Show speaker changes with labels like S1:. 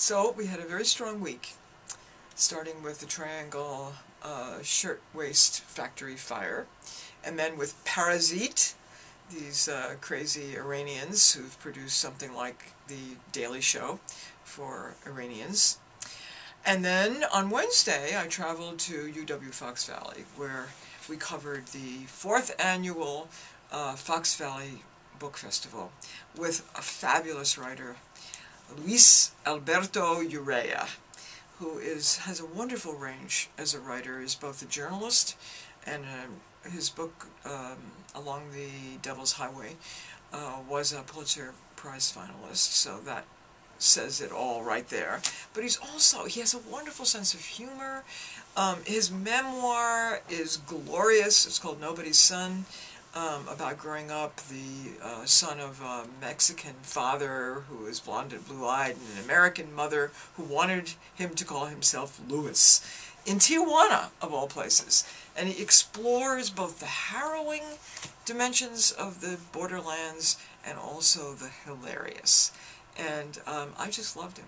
S1: So we had a very strong week, starting with the Triangle uh, Shirtwaist Factory fire, and then with Parazit, these uh, crazy Iranians who've produced something like The Daily Show for Iranians. And then on Wednesday, I traveled to UW Fox Valley, where we covered the fourth annual uh, Fox Valley Book Festival with a fabulous writer, Luis Alberto Urrea, who is has a wonderful range as a writer. is both a journalist and uh, his book um, Along the Devil's Highway uh, was a Pulitzer Prize finalist, so that says it all right there. But he's also, he has a wonderful sense of humor. Um, his memoir is glorious. It's called Nobody's Son um, about growing up the uh, son of a Mexican father who was blonde and blue-eyed and an American mother who wanted him to call himself Lewis in Tijuana, of all places. And he explores both the harrowing dimensions of the borderlands and also the hilarious. And um, I just loved him.